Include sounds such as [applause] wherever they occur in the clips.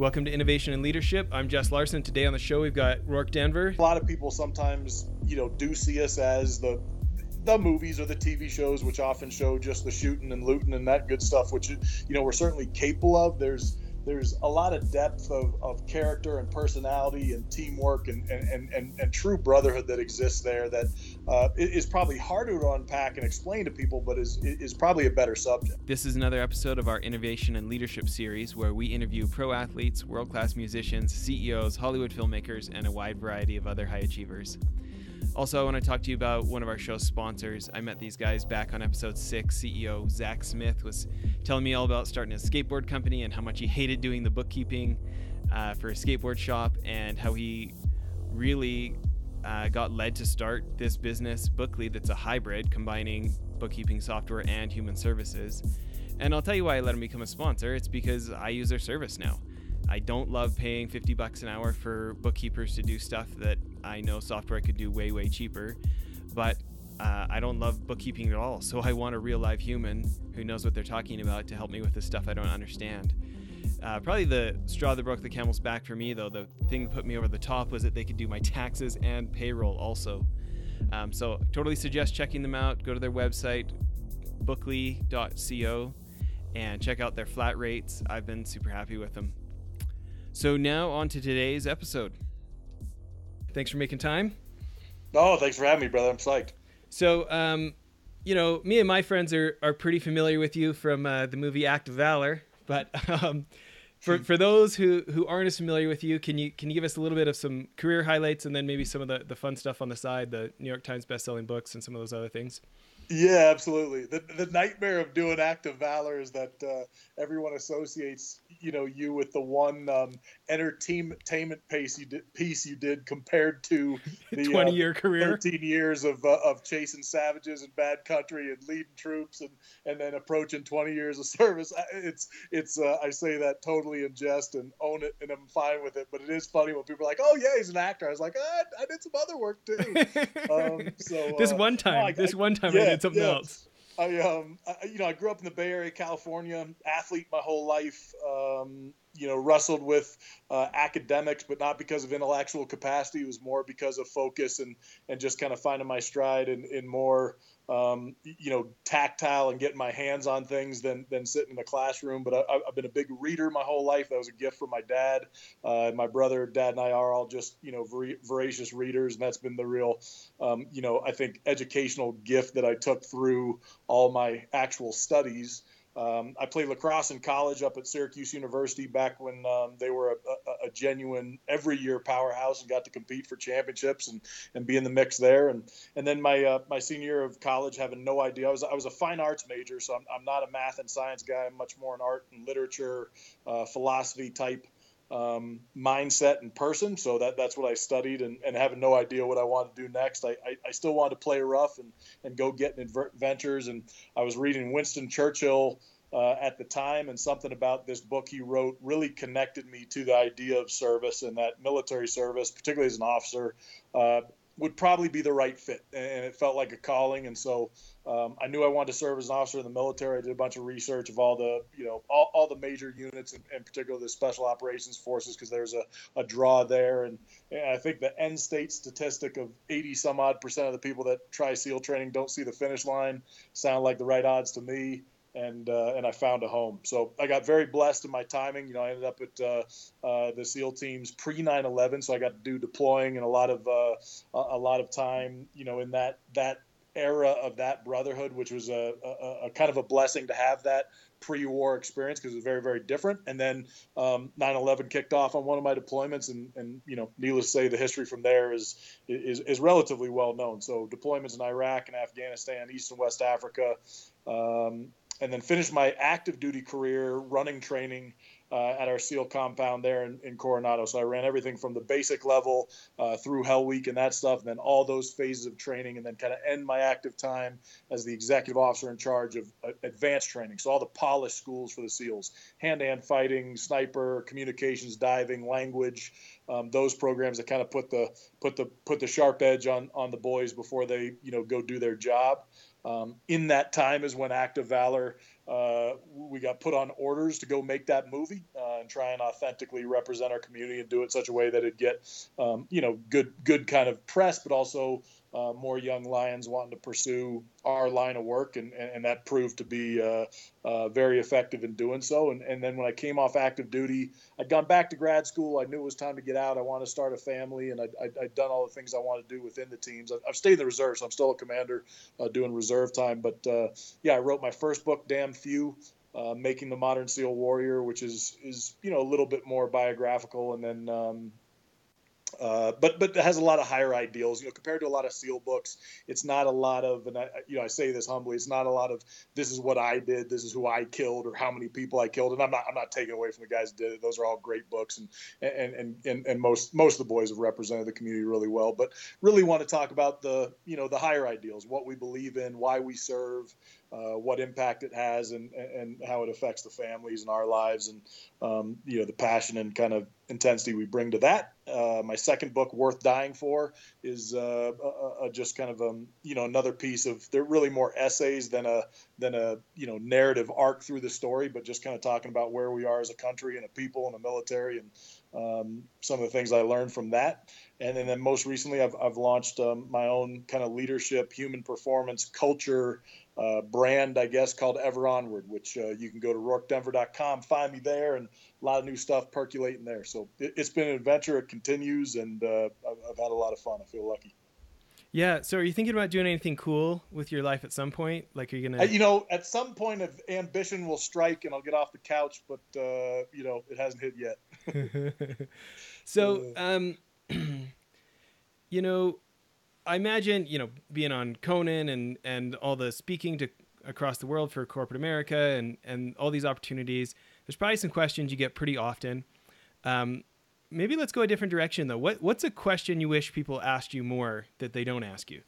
Welcome to Innovation and Leadership. I'm Jess Larson. Today on the show, we've got Rorke Denver. A lot of people sometimes, you know, do see us as the the movies or the TV shows, which often show just the shooting and looting and that good stuff, which you know we're certainly capable of. There's there's a lot of depth of, of character and personality and teamwork and, and, and, and true brotherhood that exists there that uh, is probably harder to unpack and explain to people, but is, is probably a better subject. This is another episode of our Innovation and Leadership series where we interview pro athletes, world class musicians, CEOs, Hollywood filmmakers, and a wide variety of other high achievers. Also, I want to talk to you about one of our show's sponsors. I met these guys back on episode six. CEO Zach Smith was telling me all about starting a skateboard company and how much he hated doing the bookkeeping uh, for a skateboard shop and how he really uh, got led to start this business, Bookly, that's a hybrid combining bookkeeping software and human services. And I'll tell you why I let him become a sponsor. It's because I use their service now. I don't love paying 50 bucks an hour for bookkeepers to do stuff that I know software could do way, way cheaper. But uh, I don't love bookkeeping at all. So I want a real live human who knows what they're talking about to help me with the stuff I don't understand. Uh, probably the straw that broke the camel's back for me, though, the thing that put me over the top was that they could do my taxes and payroll also. Um, so totally suggest checking them out. Go to their website, bookly.co, and check out their flat rates. I've been super happy with them. So now on to today's episode. Thanks for making time. Oh, thanks for having me, brother. I'm psyched. So, um, you know, me and my friends are, are pretty familiar with you from uh, the movie Act of Valor, but um, for for those who, who aren't as familiar with you, can you can you give us a little bit of some career highlights and then maybe some of the, the fun stuff on the side, the New York Times best-selling books and some of those other things? Yeah, absolutely. The the nightmare of doing act of valor is that uh, everyone associates you know you with the one um, entertainment piece you did piece you did compared to [laughs] the twenty uh, year career, thirteen years of uh, of chasing savages and bad country and leading troops and and then approaching twenty years of [laughs] service. It's it's uh, I say that totally in jest and own it and I'm fine with it. But it is funny when people are like, "Oh yeah, he's an actor." I was like, ah, "I did some other work too." [laughs] um, so this uh, one time, I, this one time, yeah, I did something yeah. else. I um I, you know I grew up in the Bay Area, California, athlete my whole life. Um, you know, wrestled with uh, academics, but not because of intellectual capacity. It was more because of focus and and just kind of finding my stride in, in more um, you know, tactile and getting my hands on things than than sitting in a classroom. But I, have been a big reader my whole life. That was a gift from my dad. Uh, my brother, dad, and I are all just you know voracious readers, and that's been the real, um, you know, I think educational gift that I took through all my actual studies. Um, I played lacrosse in college up at Syracuse University back when um, they were a, a, a, genuine every year powerhouse and got to compete for championships and, and be in the mix there. And and then my uh, my senior year of college, having no idea, I was I was a fine arts major, so I'm, I'm not a math and science guy. I'm much more an art and literature, uh, philosophy type um, mindset and person. So that that's what I studied, and, and having no idea what I wanted to do next. I, I, I still wanted to play rough and, and go get adventures. And I was reading Winston Churchill uh, at the time, and something about this book he wrote really connected me to the idea of service and that military service, particularly as an officer. Uh, would probably be the right fit, and it felt like a calling. And so um, I knew I wanted to serve as an officer in the military. I did a bunch of research of all the, you know, all, all the major units, and in particular the special operations forces, because there's a, a draw there. And, and, I think the end state statistic of 80 some odd percent of the people that try SEAL training don't see the finish line sound like the right odds to me and uh, and I found a home. So I got very blessed in my timing. You know, I ended up at uh, uh, the SEAL teams pre 9/11, so I got to do deploying and a lot of uh, a lot of time. You know, in that that era of that brotherhood, which was a, a, a kind of a blessing to have that pre-war experience because it was very very different. And then um, 9/11 kicked off on one of my deployments, and and you know, needless to say, the history from there is is, is relatively well known. So deployments in Iraq and Afghanistan, East and West Africa. Um, and then finished my active duty career running training uh, at our SEAL compound there in, in, Coronado. So I ran everything from the basic level uh, through Hell Week and that stuff, and then all those phases of training, and then kind of end my active time as the executive officer in charge of uh, advanced training. So all the polished schools for the SEALs: hand-to-hand fighting, sniper, communications, diving, language. Um, those programs that kind of put the put the put the sharp edge on on the boys before they you know go do their job. Um, in that time is when Act of Valor uh, we got put on orders to go make that movie uh, and try and authentically represent our community and do it such a way that it get um, you know good good kind of press, but also uh, more young lions wanting to pursue our line of work, and, and that proved to be uh, uh, very effective in doing so. And, and then when I came off active duty, I'd gone back to grad school. I knew it was time to get out. I wanted to start a family, and i had done all the things I wanted to do within the teams. I've stayed in the reserves. so I'm still a commander uh, doing reserve time. But uh, yeah, I wrote my first book, Damn Few. Uh, making the modern SEAL warrior, which is is you know a little bit more biographical, and then um, uh, but but it has a lot of higher ideals. You know, compared to a lot of SEAL books, it's not a lot of, and I, you know, I say this humbly, it's not a lot of this is what I did, this is who I killed, or how many people I killed. And I'm not I'm not taking away from the guys that did it. Those are all great books, and and and and, and most most of the boys have represented the community really well. But really want to talk about the you know the higher ideals, what we believe in, why we serve, uh, what impact it has and, and how it affects the families and our lives and um, you know the passion and kind of intensity we bring to that. Uh, my second book, Worth Dying For, is uh, a, a just kind of um, you know another piece of they're really more essays than a than a you know narrative arc through the story, but just kind of talking about where we are as a country and a people and a military and um, some of the things I learned from that. And, and then most recently, I've, I've launched um, my own kind of leadership, human performance, culture uh, brand, I guess, called Ever Onward, which uh, you can go to rorkedenver.com, find me there, and a lot of new stuff percolating there. So it, has been an adventure. It continues, and uh, I've, I've, had a lot of fun. I feel lucky. Yeah. So are you thinking about doing anything cool with your life at some point? Like, are you gonna? You know, at some point, of ambition will strike, and I'll get off the couch. But uh, you know, it hasn't hit yet. [laughs] so, [laughs] um, [clears throat] you know, I imagine, you know, being on Conan and and all the speaking to across the world for corporate America and and all these opportunities, there's probably some questions you get pretty often. Um, maybe let's go a different direction though. What what's a question you wish people asked you more that they don't ask you?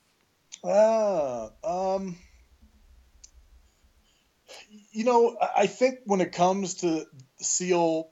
Ah, um, you know, I think when it comes to SEAL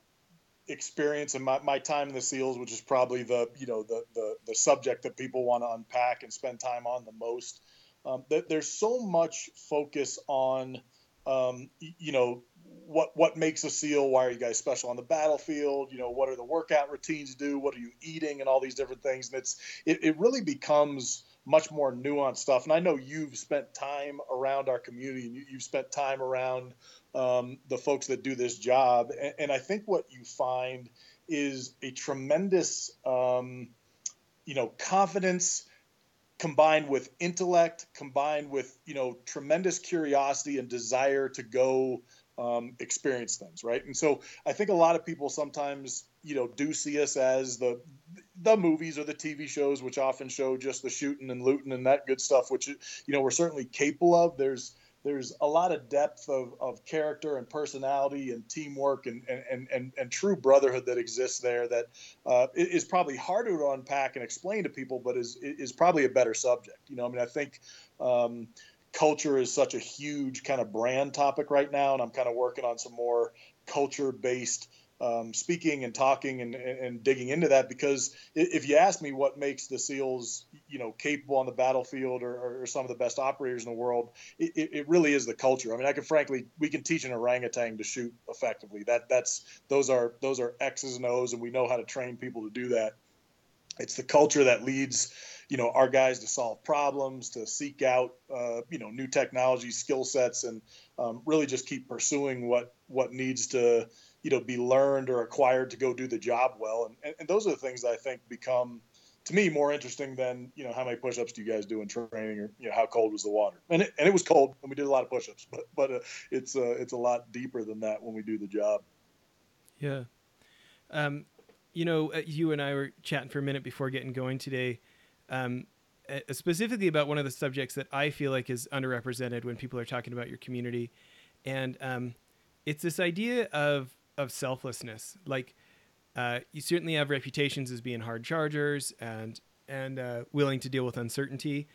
experience and my, my time in the seals which is probably the you know the the, the subject that people want to unpack and spend time on the most um, that there's so much focus on um, you know what what makes a seal why are you guys special on the battlefield you know what are the workout routines do what are you eating and all these different things and it's it, it really becomes much more nuanced stuff and i know you've spent time around our community and you, have spent time around um, the folks that do this job. And, and, I think what you find is a tremendous, um, you know, confidence combined with intellect, combined with you know tremendous curiosity and desire to go um, experience things, right? And so I think a lot of people sometimes you know do see us as the the movies or the TV shows, which often show just the shooting and looting and that good stuff, which you know we're certainly capable of. There's there's a lot of depth of, of character and personality and teamwork and, and, and, and true brotherhood that exists there that uh, is probably harder to unpack and explain to people, but is, is probably a better subject. You know, I mean, I think um, culture is such a huge kind of brand topic right now, and I'm kind of working on some more culture based um, speaking and talking and, and, digging into that because if you ask me what makes the SEALs, you know, capable on the battlefield or, or some of the best operators in the world, it, it, really is the culture. I mean, I can frankly, we can teach an orangutan to shoot effectively. That that's those are those are X's and O's, and we know how to train people to do that. It's the culture that leads, you know, our guys to solve problems, to seek out, uh, you know, new technology, skill sets, and um, really just keep pursuing what what needs to you know be learned or acquired to go do the job well. And, and, and those are the things that i think become to me more interesting than you know how many push-ups do you guys do in training or you know how cold was the water? And it, and it was cold and we did a lot of push-ups but but uh, it's uh, it's a lot deeper than that when we do the job. Yeah. Um you know uh, you and i were chatting for a minute before getting going today um uh, specifically about one of the subjects that i feel like is underrepresented when people are talking about your community. And um it's this idea of of selflessness. Like uh, you certainly have reputations as being hard chargers and and uh, willing to deal with uncertainty,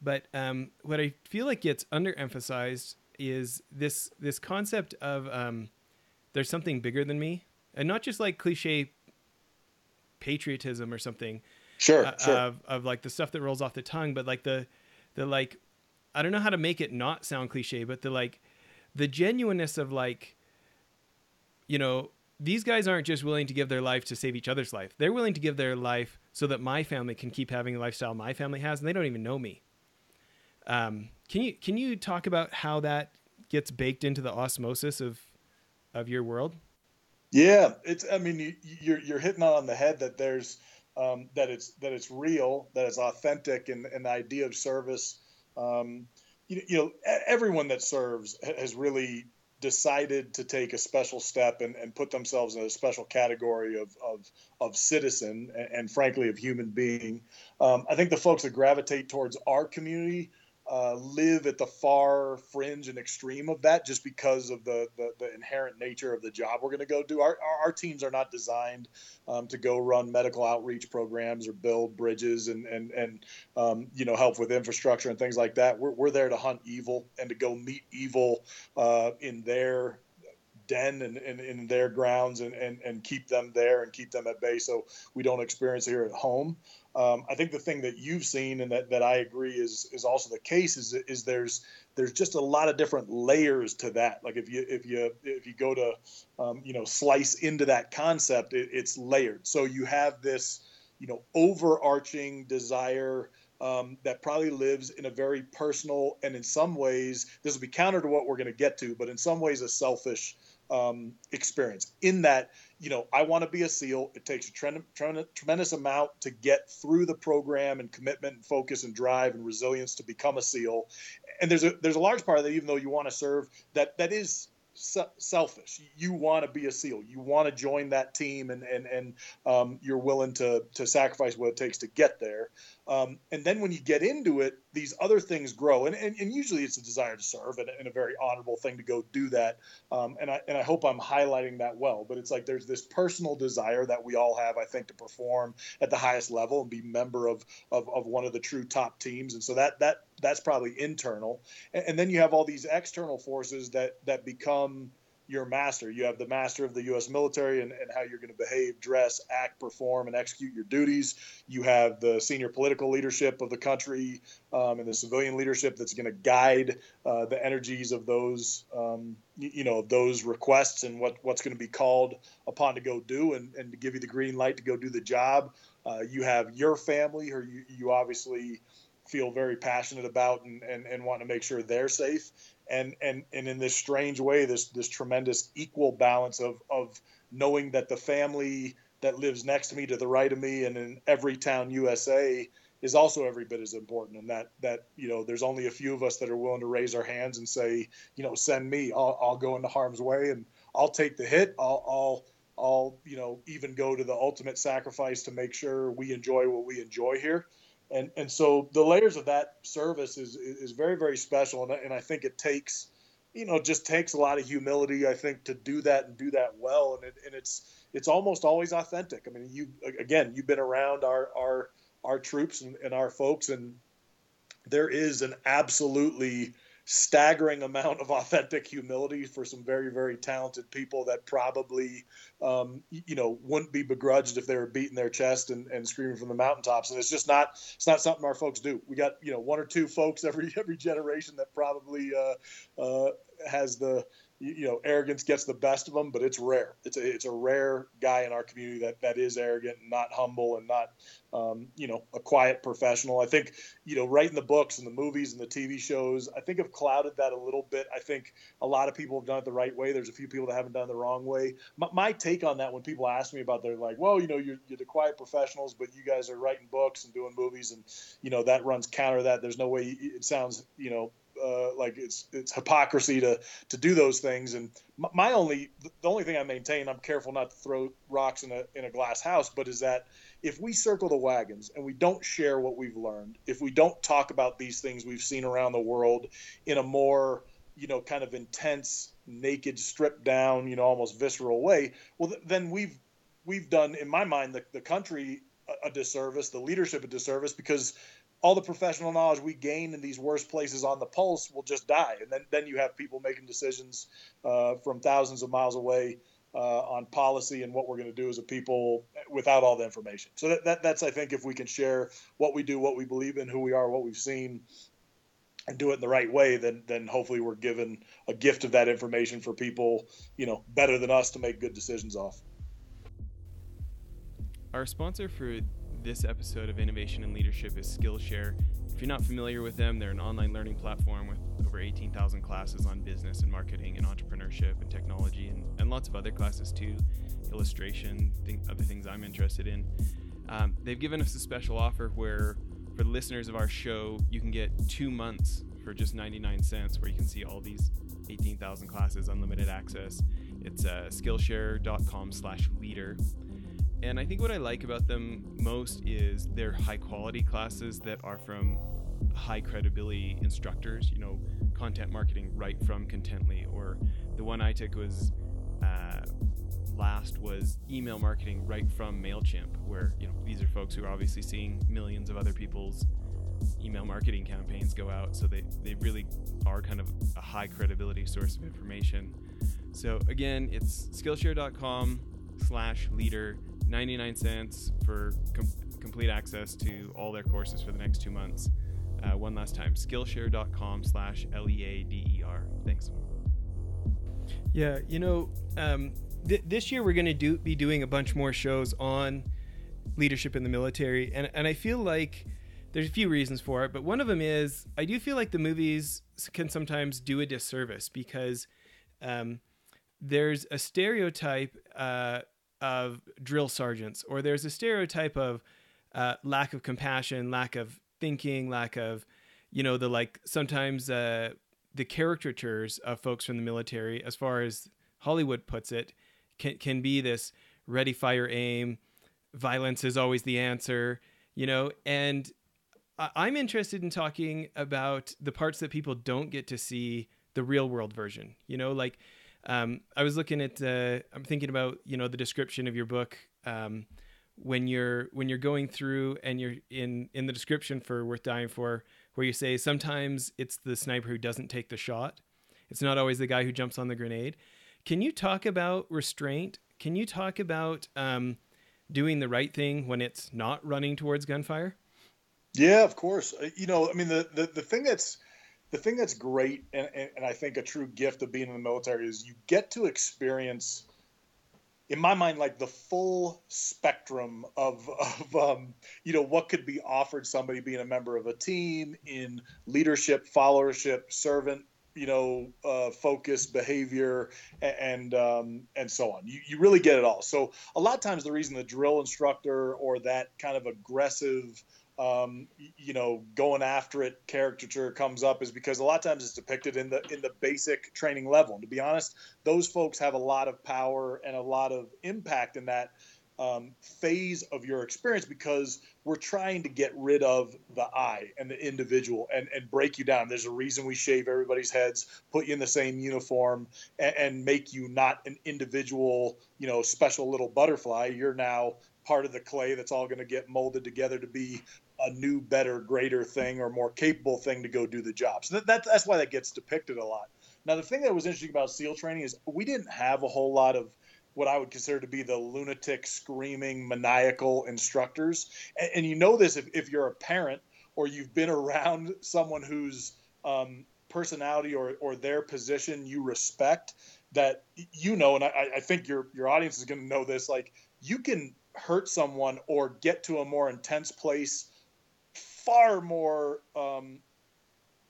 but um, what I feel like gets underemphasized is this this concept of um, there's something bigger than me, and not just like cliche patriotism or something. Sure, uh, sure. Of, of like the stuff that rolls off the tongue, but like the the like I don't know how to make it not sound cliche, but the like the genuineness of like, you know, these guys aren't just willing to give their life to save each other's life. They're willing to give their life so that my family can keep having the lifestyle my family has, and they don't even know me. Um, can you can you talk about how that gets baked into the osmosis of of your world? Yeah, it's. I mean, you, you're you're hitting on the head that there's um, that it's that it's real, that it's authentic, and, and the idea of service. Um, you, you know, everyone that serves has really decided to take a special step and, and put themselves in a special category of, of, of citizen and, and, frankly of human being. Um, I think the folks that gravitate towards our community uh, live at the far fringe and extreme of that just because of the, the, the inherent nature of the job we're going to go do. Our, our, teams are not designed um, to go run medical outreach programs or build bridges and, and, and um, you know, help with infrastructure and things like that. We're, we're there to hunt evil and to go meet evil uh, in their den and, in their grounds and, and, and keep them there and keep them at bay so we don't experience it here at home. Um, I think the thing that you've seen and that, that I agree is is also the case is is there's there's just a lot of different layers to that. Like if you if you if you go to um, you know slice into that concept, it, it's layered. So you have this you know overarching desire um, that probably lives in a very personal and in some ways this will be counter to what we're going to get to, but in some ways a selfish um, experience. In that you know, I want to be a SEAL. It takes a tre- tre- tremendous amount to get through the program and commitment and focus and drive and resilience to become a SEAL. And there's a there's a large part of that, even though you want to serve, that that is selfish. You want to be a SEAL. You want to join that team, and and and um, you're willing to to sacrifice what it takes to get there. Um, and then when you get into it, these other things grow, and, and, and usually it's a desire to serve and, and, a very honorable thing to go do that. Um, and I and I hope I'm highlighting that well. But it's like there's this personal desire that we all have, I think, to perform at the highest level and be member of of, of one of the true top teams. And so that that that's probably internal. And, and then you have all these external forces that that become your master. You have the master of the U.S. military and, and how you're going to behave, dress, act, perform, and execute your duties. You have the senior political leadership of the country um, and the civilian leadership that's going to guide uh, the energies of those, um, you, know, those requests and what, what's going to be called upon to go do and, and to give you the green light to go do the job. Uh, you have your family, or you, you obviously feel very passionate about and, and, and want to make sure they're safe and and and in this strange way, this this tremendous equal balance of of knowing that the family that lives next to me, to the right of me, and in every town USA, is also every bit as important. And that that you know, there's only a few of us that are willing to raise our hands and say, you know, send me. I'll, I'll go into harm's way and I'll take the hit. I'll, I'll I'll you know even go to the ultimate sacrifice to make sure we enjoy what we enjoy here and and so the layers of that service is is very very special, and, and I think it takes you know just takes a lot of humility I think to do that and do that well, and it, and it's it's almost always authentic. I mean, you again you've been around our our our troops and, and our folks, and there is an absolutely staggering amount of [laughs] authentic humility for some very very talented people that probably um, you know wouldn't be begrudged if they were beating their chest and, and screaming from the mountaintops. And it's just not it's not something our folks do. We got you know one or two folks [laughs] every every generation that probably uh, uh, has the you know arrogance gets the best of them but it's rare. It's a, it's a rare guy in our community that that is arrogant and not humble and not um, you know a quiet professional. I think you know writing the books and the movies and the tv shows i think have clouded that a little bit. I think a lot of people have done it the right way. There's a few people that haven't done it the wrong way. My, my take on that when people ask me about they're like well you know you're, you're the quiet professionals but you guys are writing books and doing movies and you know that runs counter that. There's no way it sounds you know uh, like it's it's hypocrisy to to do those things. And my only the only thing I maintain, I'm careful not to throw rocks in a in a glass house, but is that if we circle the wagons and we don't share what we've learned, if we don't talk about these things we've seen around the world in a more you know kind of intense, naked, stripped down, you know, almost visceral way, well then we've we've done in my mind the, the country a, a disservice, the leadership a disservice because all the professional knowledge we gain in these worst places on the pulse will just die. And then, then you have people making decisions uh, from thousands of miles away uh, on policy and what we're going to do as a people without all the information. So that, that, that's, I think, if we can share what we do, what we believe in, who we are, what we've seen, and do it in the right way, then then hopefully we're given a gift of that information for people, you know, better than us to make good decisions off. Our sponsor for this episode of Innovation and Leadership is Skillshare. If you're not familiar with them, they're an online learning platform with over 18,000 classes on business and marketing and entrepreneurship and technology and, and lots of other classes too, illustration, other things I'm interested in. Um, they've given us a special offer where, for the listeners of our show, you can get two months for just 99 cents, where you can see all these 18,000 classes, unlimited access. It's uh, Skillshare.com/leader. And I think what I like about them most is their high quality classes that are from high credibility instructors, you know, content marketing right from Contently, or the one I took was uh, last was email marketing right from MailChimp, where, you know, these are folks who are obviously seeing millions of other people's email marketing campaigns go out. So they, they really are kind of a high credibility source of information. So again, it's Skillshare.com slash leader 99 cents for com- complete access to all their courses for the next two months. Uh, one last time, Skillshare.com slash L-E-A-D-E-R. Thanks. Yeah, you know, um, th- this year we're going to do be doing a bunch more shows on leadership in the military, and and I feel like there's a few reasons for it, but one of them is I do feel like the movies can sometimes do a disservice because um, there's a stereotype uh, of drill sergeants, or there's a stereotype of uh, lack of compassion, lack of thinking, lack of, you know, the like sometimes uh, the caricatures of folks from the military, as far as Hollywood puts it, can can be this ready, fire, aim, violence is always the answer, you know, and I'm interested in talking about the parts that people don't get to see the real world version, you know, like um, I was looking at. Uh, I'm thinking about you know the description of your book um, when you're when you're going through and you're in in the description for Worth Dying For, where you say sometimes it's the sniper who doesn't take the shot. It's not always the guy who jumps on the grenade. Can you talk about restraint? Can you talk about um, doing the right thing when it's not running towards gunfire? Yeah, of course. Uh, you know, I mean, the the, the thing that's the thing that's great and, and I think a true gift of being in the military is you get to experience in my mind like the full spectrum of, of um, you know what could be offered somebody being a member of a team in leadership followership servant you know uh, focus behavior and um, and so on. You, you really get it all. So a lot of times the reason the drill instructor or that kind of aggressive um, you know, going after it caricature comes up is because a lot of times it's depicted in the in the basic training level. And to be honest, those folks have a lot of power and a lot of impact in that um, phase of your experience because we're trying to get rid of the I and the individual and, and break you down. There's a reason we shave everybody's heads, put you in the same uniform, and, and make you not an individual, you know, special little butterfly. You're now part of the clay that's all going to get molded together to be a new, better, greater thing or more capable thing to go do the job. So that, that, that's why that gets depicted a lot. Now, the thing that was interesting about SEAL training is we didn't have a whole lot of what I would consider to be the lunatic, screaming, maniacal instructors. And, and you know this if, if you're a parent or you've been around someone whose um, personality or, or their position you respect, that you know, and I, I think your your audience is going to know this. Like you can hurt someone or get to a more intense place far more um,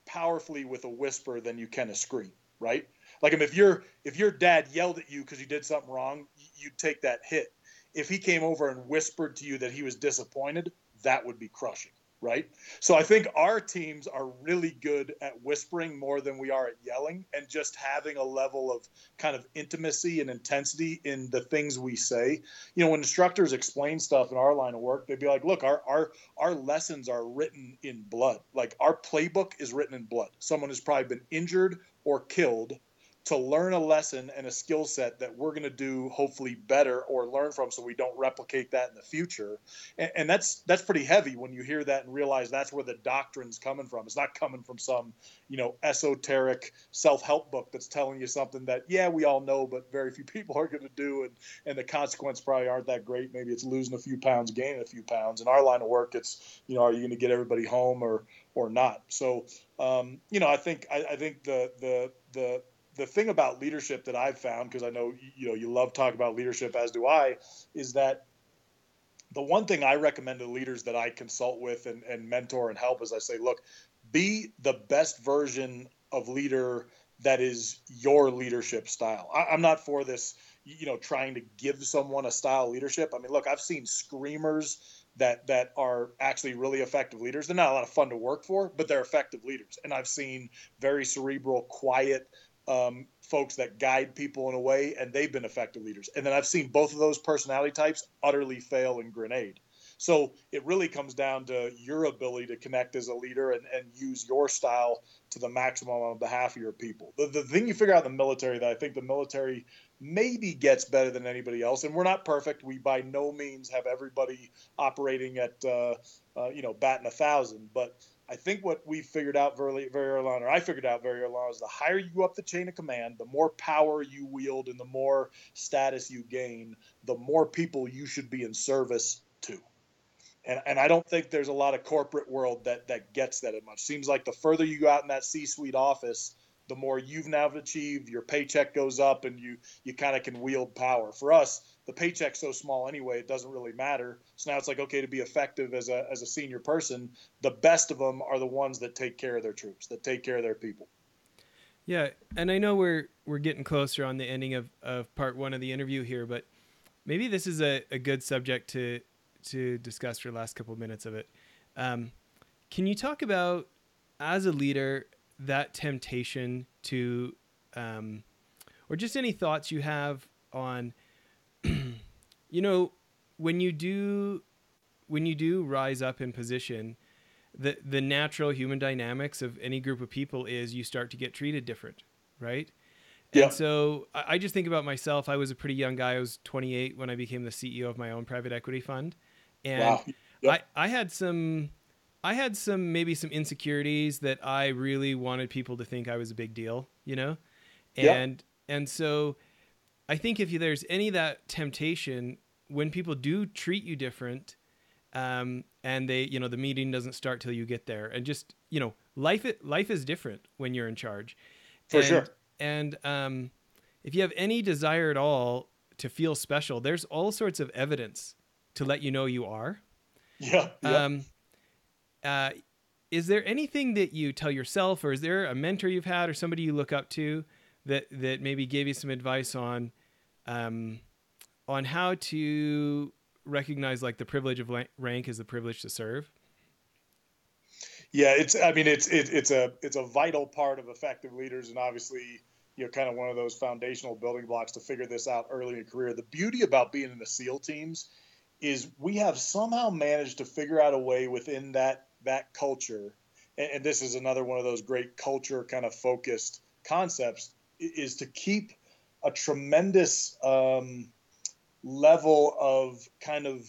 powerfully with a whisper than you can a scream, right? Like if your if your dad yelled at you because you did something wrong, you'd take that hit. If he came over and whispered to you that he was disappointed, that would be crushing right? So I think our teams are really good at whispering more than we are at yelling and just having a level of kind of intimacy and intensity in the things we say. You know, when instructors explain stuff in our line of work, they'd be like, "Look, our our our lessons are written in blood. Like our playbook is written in blood. Someone has probably been injured or killed to learn a lesson and a skill set that we're going to do hopefully better or learn from so we don't replicate that in the future. And, and, that's that's pretty heavy when you hear that and realize that's where the doctrine's coming from. It's not coming from some you know esoteric self-help book that's telling you something that yeah we all know but very few [laughs] people are going to do. And and the consequences probably aren't that great. Maybe it's losing a few pounds gaining a few pounds. In our line of work it's you know are you going to get everybody home or or not? So um, you know i think I, I think the the the the thing about leadership that I've found, because I know you know you love talking about leadership, as do I, is that the one thing I recommend to leaders that I consult with and, and mentor and help is I say, look, be the best version of leader that is your leadership style. I, am not for this, you know, trying to give someone a style leadership. I mean, look, I've seen screamers that that are actually really effective leaders. They're not a lot of fun to work for, but they're effective leaders. And I've seen very cerebral, quiet, um, folks that guide people in a way, and they've been effective leaders. And then I've seen both of those personality types utterly fail in grenade. So it really comes down to your ability to connect as a leader and, and use your style to the maximum on behalf of your people. The, the thing you figure out in the military that I think the military maybe gets better than anybody else, and we're not perfect. We by no means have everybody operating at uh, uh, you know batting a thousand, but I think what we figured out very, very early on, or I figured out very early on, is the higher you go up the chain of command, the more power you wield and the more status you gain, the more people you should be in service to. And, and I don't think there's a lot of corporate world that, that gets that as much. Seems like the further you go out in that C-suite office, the more you've now achieved, your paycheck goes up, and you you kind of can wield power. For us, the paycheck's so small anyway, it doesn't really matter. So now it's like, okay, to be effective as a, as a senior person, the best of them are the ones that take care of their troops, that take care of their people. Yeah, and I know we're we're getting closer on the ending of, of part one of the interview here, but maybe this is a, a good subject to to discuss for the last couple of minutes of it. Um, can you talk about as a leader that temptation to, um, or just any thoughts you have on [clears throat] you know, when you do when you do rise up in position, the the natural human dynamics of any group of people is you start to get treated different, right? Yeah. And so I just think about myself. I was a pretty young guy. I was 28 when I became the CEO of my own private equity fund, and wow. yep. I I had some I had some maybe some insecurities that I really wanted people to think I was a big deal, you know, and yep. and so I think if you, there's any of that temptation when people do treat you different, um, and they, you know, the meeting doesn't start till you get there, and just, you know, life life is different when you're in charge. For and, sure. And um, if you have any desire at all to feel special, there's all sorts of evidence to let you know you are. Yeah. yeah. Um, uh, is there anything that you tell yourself, or is there a mentor you've had, or somebody you look up to that that maybe gave you some advice on um, on how to recognize like the privilege of rank is the privilege to serve. Yeah, it's. I mean, it's it, it's a it's a vital part of effective leaders, and obviously, you know, kind of one of those foundational building blocks to figure this out early in career. The beauty about being in the SEAL teams is we have somehow managed to figure out a way within that that culture, and, and this is another one of those great culture kind of focused concepts, is to keep a tremendous um, level of kind of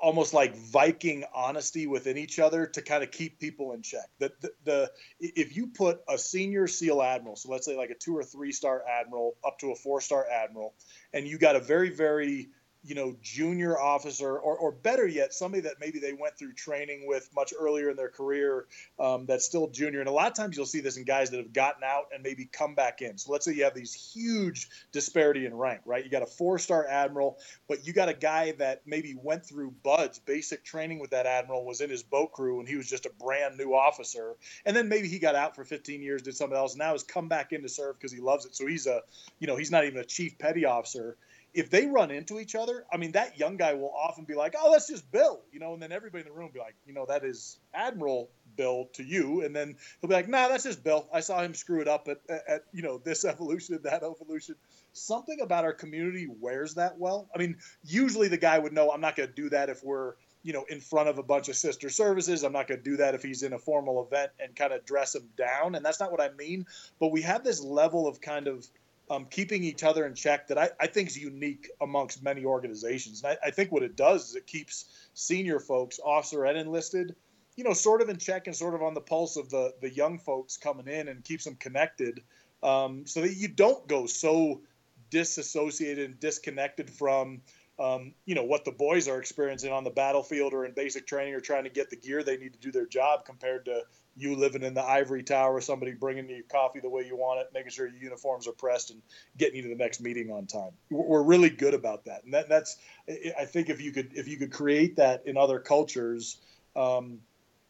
almost like Viking honesty within each other to kind of keep people in check. The, the, the, if you put a senior SEAL admiral, so let's say like a two or three star admiral up to a four star admiral, and you got a very very you know, junior officer, or, or better yet, somebody that maybe they went through training with much earlier in their career um, that's still junior. And a lot of times you'll see this in guys that have gotten out and maybe come back in. So let's say you have these huge disparity in rank, right? You got a four star admiral, but you got a guy that maybe went through BUD/S, basic training with that admiral, was in his boat crew, and he was just a brand new officer. And then maybe he got out for 15 years, did something else, and now has come back in to serve because he loves it. So he's a, you know, he's not even a chief petty officer if they run into each other, I mean, that young guy will often be like, "Oh, that's just Bill," you know, and then everybody in the room will be like, "You know, that is Admiral Bill to you," and then he'll be like, "Nah, that's just Bill. I saw him screw it up at, at, at you know this [laughs] evolution, that evolution." Something about our community wears that well. I mean, usually the guy would know I'm not going to do that if we're you know, in front of a bunch of sister services. I'm not going to do that if he's in a formal event and kind of dress him down. And that's not what I mean. But we have this level of kind of um, keeping each other in check that I, I think is unique amongst many organizations. And I, I think what it does is it keeps senior folks, officer and enlisted, you know, sort of in check and sort of on the pulse of the the young folks coming in and keeps them connected, um, so that you don't go so disassociated and disconnected from um, you know what the boys are experiencing on the battlefield or in basic training or trying to get the gear they need to do their job compared to you living in the ivory tower somebody bringing you coffee the way you want it making sure your uniforms are pressed and getting you to the next meeting on time we're really good about that and that, that's i think if you could if you could create that in other cultures um,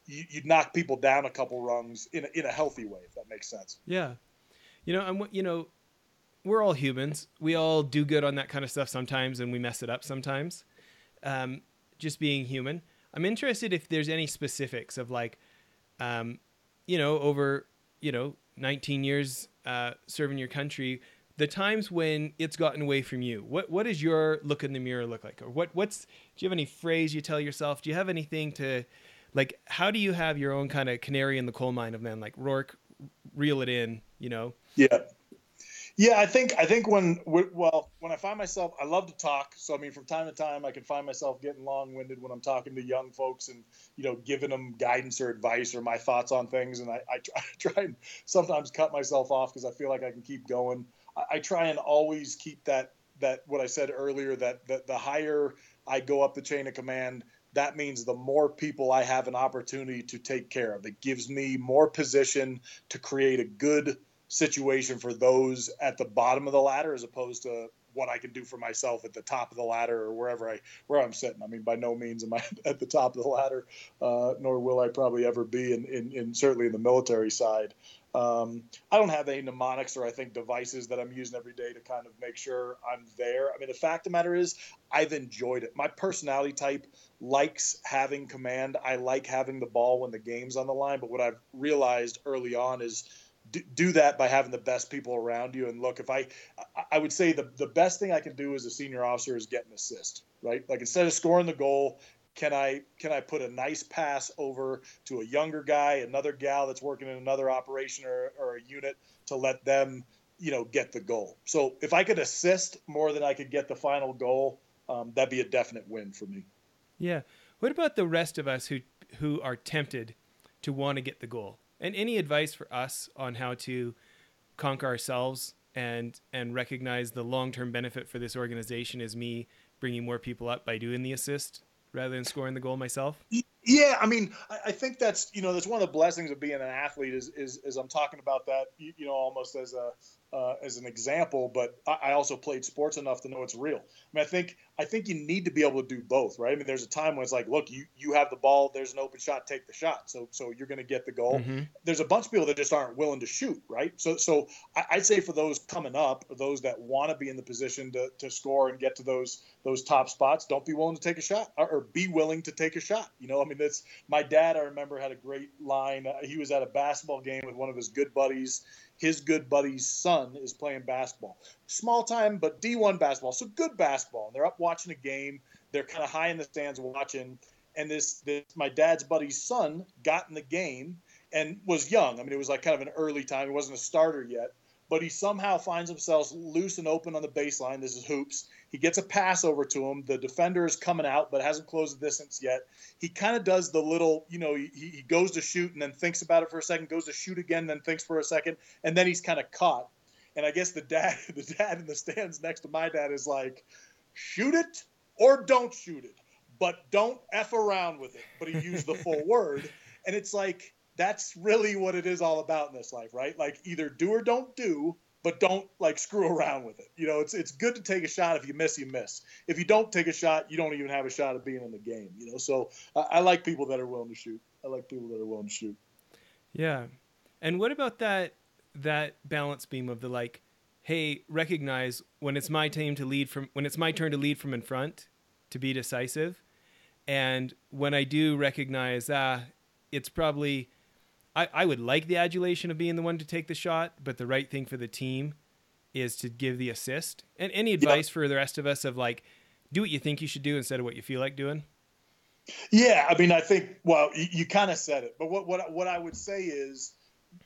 you, would knock people down a couple rungs in a, in a healthy way if that makes sense yeah you know i'm you know we're all humans. We all do good on that kind of stuff sometimes, and we mess it up sometimes. Um, just being human. I'm interested if there's any specifics of like, um, you know, over you know 19 years uh, serving your country, the times when it's gotten away from you. What what does your look in the mirror look like, or what what's do you have any phrase you tell yourself? Do you have anything to like? How do you have your own kind of canary in the coal mine of man like Rorke, reel it in, you know? Yeah. Yeah, I think I think when well when I find myself, I love to talk. So I mean, from time to time, I can find myself getting long-winded when I'm talking to young folks and you know giving them guidance or advice or my thoughts on things. And I, I, try, [laughs] try and sometimes cut myself off because I feel like I can keep going. I, I, try and always keep that that what I said earlier that that the higher I go up the chain of command, that means the more people I have an opportunity to take care of. It gives me more position to create a good situation for those at the bottom of the ladder as opposed to what I can do for myself at the top of the ladder or wherever I where I'm sitting. I mean, by no means am I [laughs] at the top of the ladder, uh, nor will I probably ever be in, in, in certainly in the military side. Um, I don't have any mnemonics or I think devices that I'm using every day to kind of make sure I'm there. I mean, the fact of the matter is, I've enjoyed it. My personality type likes having command. I like having the ball when the game's on the line. But what I've realized early on is do that by having the best people around you. And look, if I, I would say the, the best thing I can do as a senior officer is get an assist, right? Like instead of scoring the goal, can I can I put a nice pass over to a younger guy, another gal that's working in another operation or, or a unit to let them, you know, get the goal. So if I could assist more than I could get the final goal, um, that'd be a definite win for me. Yeah. What about the rest of us who who are tempted to want to get the goal? And any advice for us on how to conquer ourselves and and recognize the long term benefit for this organization is me bringing more people up by doing the assist rather than scoring the goal myself? Yeah, I mean, I think that's you know that's one of the blessings of being an athlete is is, is I'm talking about that you know almost as a uh, as an example, but I, I, also played sports enough to know it's real. I mean, I think I think you need to be able to do both, right? I mean, there's a time when it's like, look, you you have the ball, there's an open shot, take the shot, so so you're going to get the goal. Mm-hmm. There's a bunch of people that just aren't willing to shoot, right? So so I, would say for those coming up, or those that want to be in the position to, to score and get to those those top spots, don't be willing to take a shot, or, or be willing to take a shot. You know, I mean, that's my dad. I remember had a great line. Uh, he was at a basketball game with one of his good buddies his good buddy's son is playing basketball. Small time, but D1 basketball. So good basketball. And they're up watching a game. They're kind of high in the stands watching. And this, this, my dad's buddy's son got in the game and was young. I mean, it was like kind of an early time. He wasn't a starter yet but he somehow finds himself loose and open on the baseline. This is hoops. He gets a pass over to him. The defender is coming out, but hasn't closed the distance yet. He kind of does the little, you know, he, he goes to shoot and then thinks about it for a second, goes to shoot again, then thinks for a second, and then he's kind of caught. And I guess the dad, [laughs] the dad in the stands next to my dad is like, shoot it or don't shoot it, but don't f around with it. But he used the full [laughs] word, and it's like that's really what it is all about in this life, right? Like either do or don't do, but don't like screw around with it. You know, it's it's good to take a shot. If you miss, you miss. If you don't take a shot, you don't even have a shot of being in the game. You know, so uh, I like people that are willing to shoot. I like people that are willing to shoot. Yeah, and what about that that balance beam of the like, hey, recognize when it's my team to lead from when it's my turn to lead from in front, to be decisive, and when I do recognize ah, it's probably I, I would like the adulation of being the one to take the shot, but the right thing for the team is to give the assist. And any advice yeah. for the rest of us of like, do what you think you should do instead of what you feel like doing? Yeah, I mean, I think well, you, you kind of said it, but what what what I would say is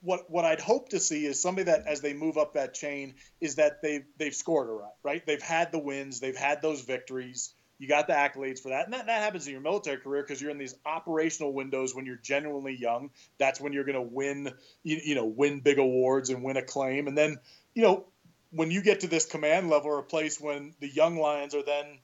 what what I'd hope to see is somebody that as they move up that chain is that they've they've scored a lot, right? They've had the wins, they've had those victories. You got the accolades for that, and that, that happens in your military career because you're in these operational windows when you're genuinely young. That's when you're going to win, you, you know, win big awards and win acclaim, and then you know when you get to this command level or a place when the young lions are then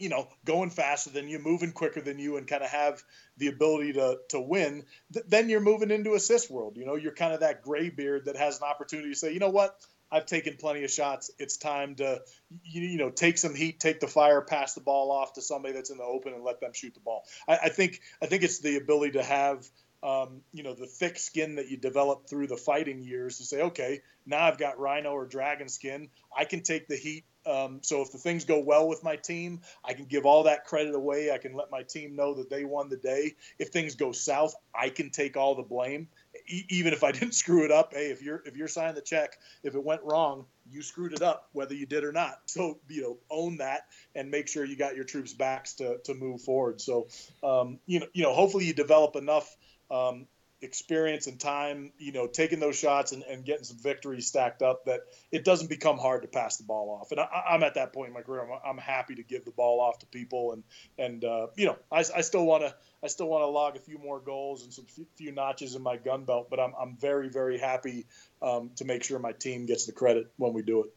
you know, going faster than you, moving quicker than you, and kind of have the ability to to win, th- then you're moving into assist world. You know, you're kind of that gray beard that has an opportunity to say, you know what, I've taken plenty of shots. It's time to, you, you know, take some heat, take the fire, pass the ball off to somebody that's in the open, and let them shoot the ball. I, I think I think it's the ability to have. Um, you know the thick skin that you develop through the fighting years to say okay now i've got rhino or dragon skin i can take the heat um, so if the things go well with my team, I can give all that credit away. I can let my team know that they won the day. If things go south, I can take all the blame, even if I didn't [laughs] screw it up. Hey, if you're if you're signing the check, if it went wrong, you screwed it up, whether you did or not. [laughs] So you know, own that and make sure you got your troops' backs to to move forward. So um, you know, you know, hopefully you develop enough. Um, experience and time, you know, taking those shots and, and, getting some victories stacked up that it doesn't become hard to pass the ball off. And I, am at that point in my career. I'm, I'm, happy to give the ball off to people and, and, uh, you know, I, I still want to, I still want to log a few more goals and some few notches in my gun belt, but I'm, I'm very, very happy um, to make sure my team gets the credit when we do it.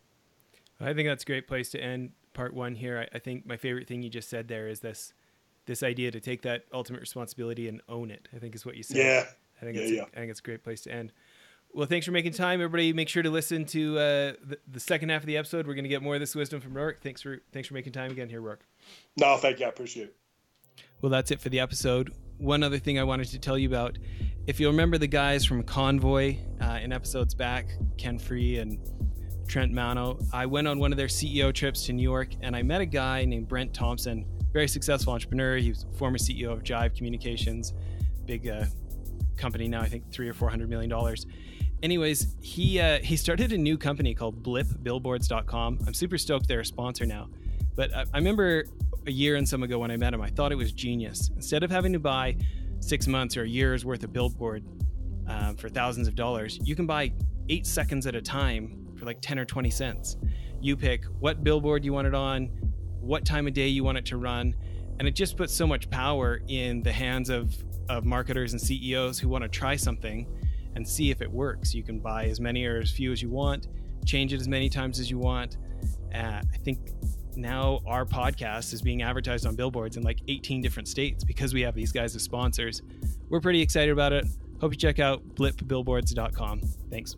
I think that's a great place to end part one here. I, I think my favorite thing you just said there is this, this idea to take that ultimate responsibility and own it. I think is what you said. Yeah, I think, yeah, it's yeah. A, I think it's a great place to end. Well, thanks for making time, everybody. Make sure to listen to uh, the, the, second half of the episode. We're going to get more of this wisdom from Rorke. Thanks for thanks for making time again here, Rorke. No, thank you. I appreciate it. Well, that's it for the episode. One other thing I wanted to tell you about, if you remember the guys from Convoy uh, in episodes back, Ken Free and Trent Mano, I went on one of their CEO trips to New York, and I met a guy named Brent Thompson, very successful entrepreneur. He was former CEO of Jive Communications, big uh, company now. I think three or four hundred million dollars. Anyways, he uh, he started a new company called BlipBillboards.com. I'm super stoked they're a sponsor now. But I, I remember a year and some ago when I met him, I thought it was genius. Instead of having to buy six months or a year's worth of billboard um, for thousands of dollars, you can buy eight seconds at a time for like 10 or 20 cents. You pick what billboard you want it on, what time of day you want it to run, and it just puts so much power in the hands of of marketers and CEOs who want to try something and see if it works. You can buy as many or as few as you want, change it as many times as you want. Uh, I think now our podcast is being advertised on billboards in like 18 different states because we have these guys as sponsors. We're pretty excited about it. Hope you check out blipbillboards.com. Thanks.